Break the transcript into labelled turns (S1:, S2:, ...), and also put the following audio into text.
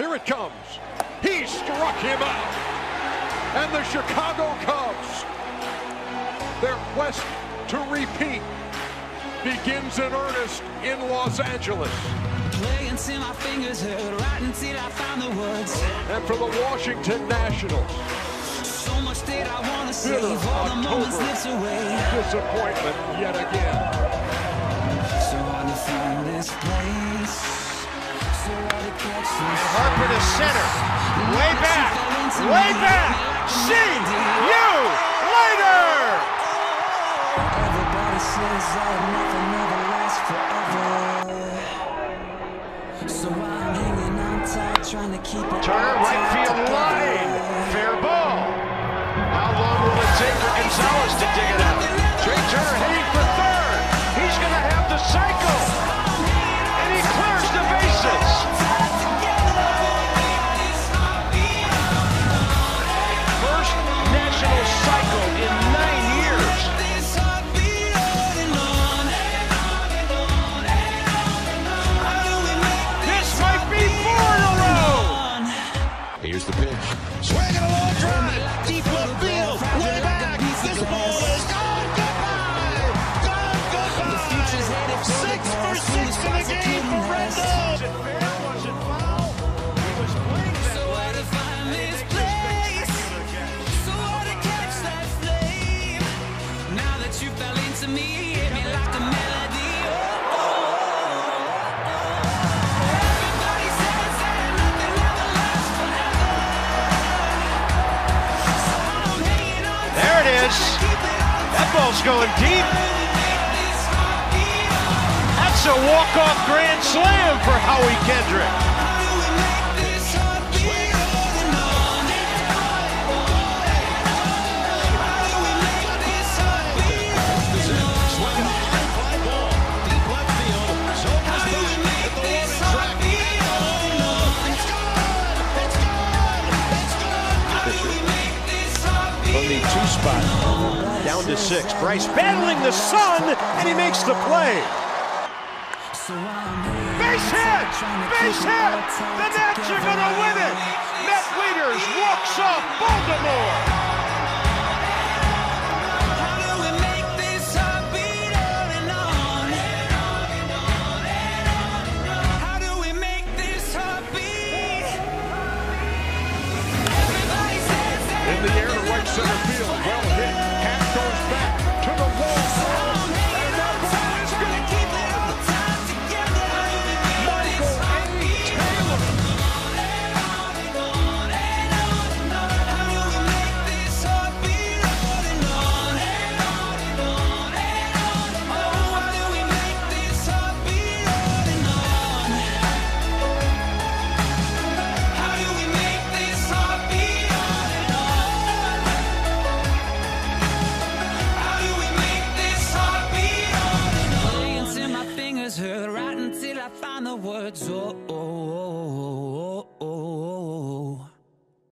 S1: Here it comes. He struck him out. And the Chicago Cubs, their quest to repeat begins in earnest in Los Angeles.
S2: Play until my fingers hurt, right until I found the words.
S1: And for the Washington Nationals,
S2: So much that I save,
S1: bitter
S2: all the moments slips away.
S1: disappointment yet again.
S2: So to
S3: center. Way back. Way back. See you later.
S2: Everybody says that nothing ever lasts forever. So I'm hanging on tight, trying to keep it
S3: Turner, right
S4: Here's the pitch.
S5: Swinging a long drive,
S3: ball's going deep. That's a walk-off grand slam for Howie Kendrick.
S5: The
S3: two spot down to six. Bryce battling the sun, and he makes the play.
S2: So I'm hanging
S3: Base hit! Base hit! The Nats are going to win it! Matt Wieters walks off Baltimore!
S2: How do we make this heartbeat holding on? How do we make this heartbeat? Everybody says that
S1: In the air center
S2: until I find the words. Oh, oh, oh, oh. oh.